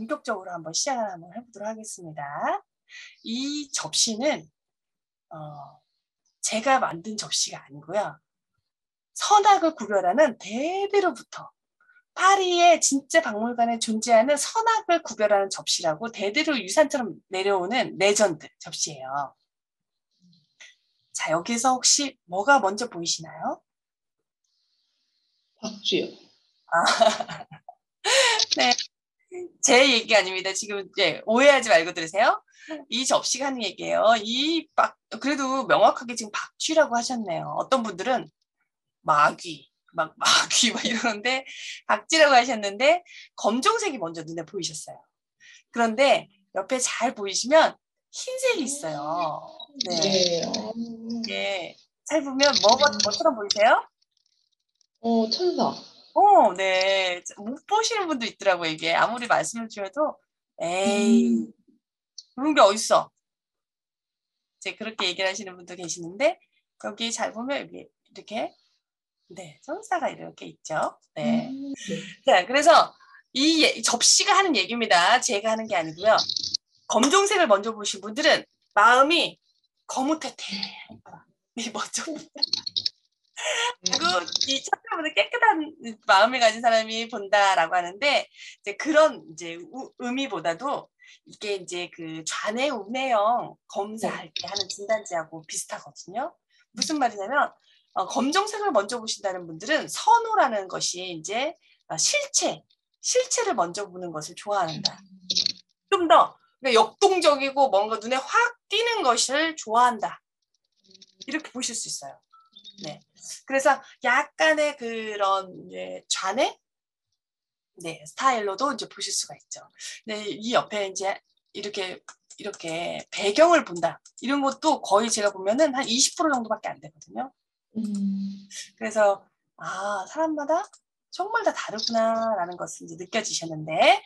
본격적으로 한번 시작을 한번 해보도록 하겠습니다. 이 접시는 어, 제가 만든 접시가 아니고요. 선악을 구별하는 대대로부터 파리의 진짜 박물관에 존재하는 선악을 구별하는 접시라고 대대로 유산처럼 내려오는 레전드 접시예요. 자, 여기서 혹시 뭐가 먼저 보이시나요? 박쥐요. 아, 네. 제 얘기 아닙니다. 지금 이제 오해하지 말고 들으세요. 이 접시가 하는 얘기예요. 이 박, 그래도 명확하게 지금 박쥐라고 하셨네요. 어떤 분들은 마귀, 막 마귀 막 이러는데 박쥐라고 하셨는데 검정색이 먼저 눈에 보이셨어요. 그런데 옆에 잘 보이시면 흰색이 있어요. 네. 네. 잘 보면 뭐, 뭐처럼 보이세요? 어, 천사. 어, 네. 못 보시는 분도 있더라고요, 이게. 아무리 말씀을 드려도, 에이, 음. 그런 게 어딨어. 이제 그렇게 얘기를 하시는 분도 계시는데, 여기 잘 보면 여기 이렇게, 네, 천사가 이렇게 있죠. 네. 음, 네. 자, 그래서 이 예- 접시가 하는 얘기입니다. 제가 하는 게 아니고요. 검정색을 먼저 보신 분들은 마음이 거뭇해태. 이 먼저 그리고 이 천사보다 깨끗한 마음을 가진 사람이 본다라고 하는데 이제 그런 이제 우- 의미보다도 이게 이제 그 좌뇌 우뇌형 검사할 때 하는 진단지하고 비슷하거든요. 무슨 말이냐면 어, 검정색을 먼저 보신다는 분들은 선호라는 것이 이제 어, 실체, 실체를 먼저 보는 것을 좋아한다. 좀 더 역동적이고 뭔가 눈에 확 띄는 것을 좋아한다. 이렇게 보실 수 있어요. 네. 그래서 약간의 그런 이제 좌뇌 네, 스타일로도 이제 보실 수가 있죠. 네, 이 옆에 이제 이렇게 이렇게 배경을 본다. 이런 것도 거의 제가 보면은 한 20% 정도밖에 안 되거든요. 음, 그래서 아, 사람마다 정말 다 다르구나라는 것을 이제 느껴지셨는데